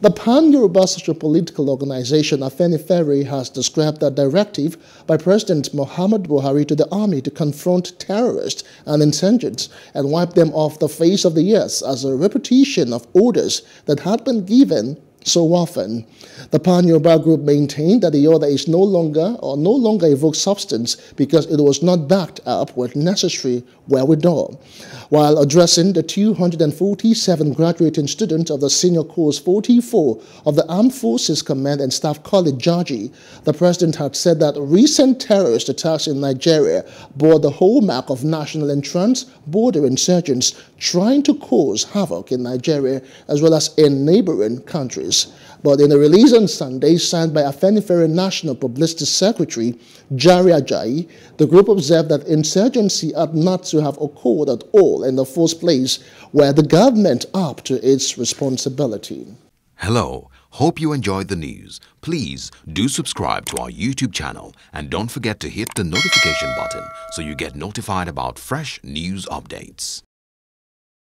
The Pan-Yoruba Socio-Political Organization Afenifere has described the directive by President Muhammadu Buhari to the army to confront terrorists and insurgents and wipe them off the face of the earth as a repetition of orders that had been given so often. The Pan-Yoruba group maintained that the order is no longer or no longer evokes substance because it was not backed up with necessary wherewithal. While addressing the 247 graduating students of the senior course 44 of the Armed Forces Command and Staff College, Jaji, the president had said that recent terrorist attacks in Nigeria bore the hallmark of national and trans-border insurgents trying to cause havoc in Nigeria as well as in neighboring countries. But in a release on Sunday signed by Afenifere National Publicity Secretary Jare Ajayi, the group observed that insurgency ought not to have occurred at all in the first place where the government up to its responsibility. Hello, hope you enjoyed the news. Please do subscribe to our YouTube channel and don't forget to hit the notification button so you get notified about fresh news updates.